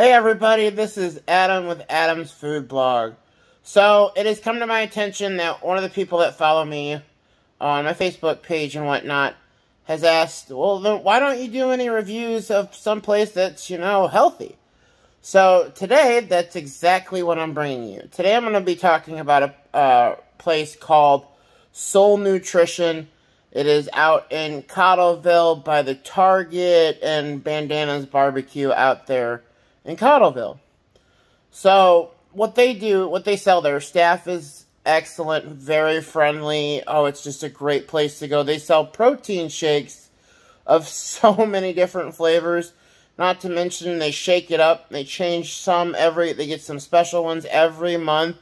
Hey everybody, this is Adam with Adam's Food Blog. So, it has come to my attention that one of the people that follow me on my Facebook page and whatnot has asked, well, then why don't you do any reviews of some place that's, you know, healthy? So, today, that's exactly what I'm bringing you. Today, I'm going to be talking about a uh, place called Soul Nutrition. It is out in Cottleville by the Target and Bandana's Barbecue out there in Cottleville. So, what they do, what they sell, their staff is excellent, very friendly. Oh, it's just a great place to go. They sell protein shakes of so many different flavors. Not to mention, they shake it up. They change some every, they get some special ones every month.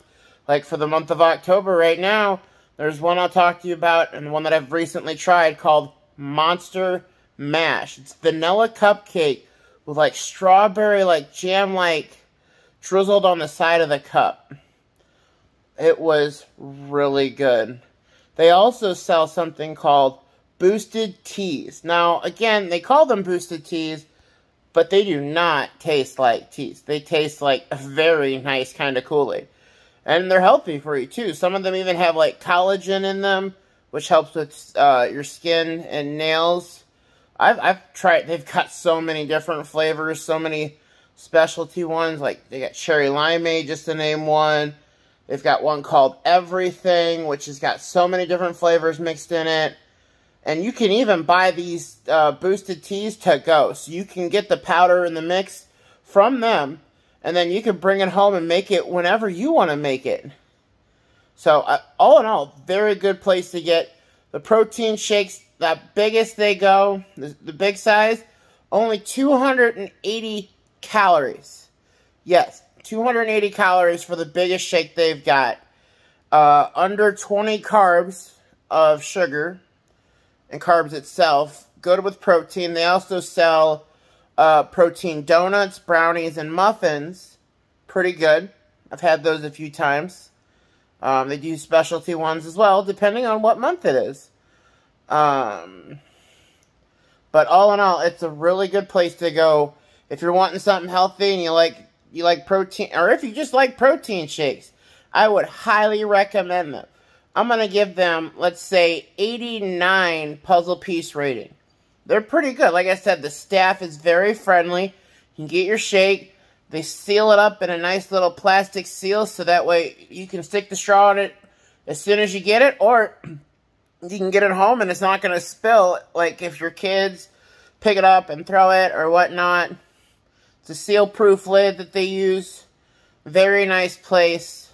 Like for the month of October right now, there's one I'll talk to you about and one that I've recently tried called Monster Mash. It's vanilla cupcake with like strawberry like jam like drizzled on the side of the cup. It was really good. They also sell something called boosted teas. Now, again, they call them boosted teas, but they do not taste like teas. They taste like a very nice kind of Kool-Aid. And they're healthy for you, too. Some of them even have, like, collagen in them, which helps with uh, your skin and nails. I've I've tried. They've got so many different flavors, so many specialty ones. Like they got cherry limeade, just to name one. They've got one called Everything, which has got so many different flavors mixed in it. And you can even buy these uh, boosted teas to go. So you can get the powder and the mix from them. And then you can bring it home and make it whenever you want to make it. So, uh, all in all, very good place to get the protein shakes the biggest they go, the, the big size, only 280 calories. Yes, 280 calories for the biggest shake they've got. Uh, under 20 carbs of sugar and carbs itself. Good with protein. They also sell uh, protein donuts, brownies, and muffins. Pretty good. I've had those a few times. Um, they do specialty ones as well, depending on what month it is. Um, but all in all, it's a really good place to go if you're wanting something healthy and you like you like protein, or if you just like protein shakes. I would highly recommend them. I'm to give them, let's say, 89 puzzle piece rating. They're pretty good. Like I said, the staff is very friendly. You can get your shake. They seal it up in a nice little plastic seal so that way you can stick the straw in it as soon as you get it. Or you can get it home and it's not going to spill. Like if your kids pick it up and throw it or whatnot. It's a seal-proof lid that they use. Very nice place.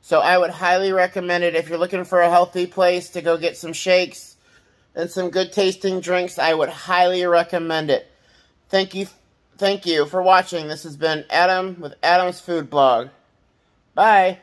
So I would highly recommend it if you're looking for a healthy place to go get some shakes and some good tasting drinks. I would highly recommend it. Thank you, thank you for watching. This has been Adam with Adam's Food Blog. Bye.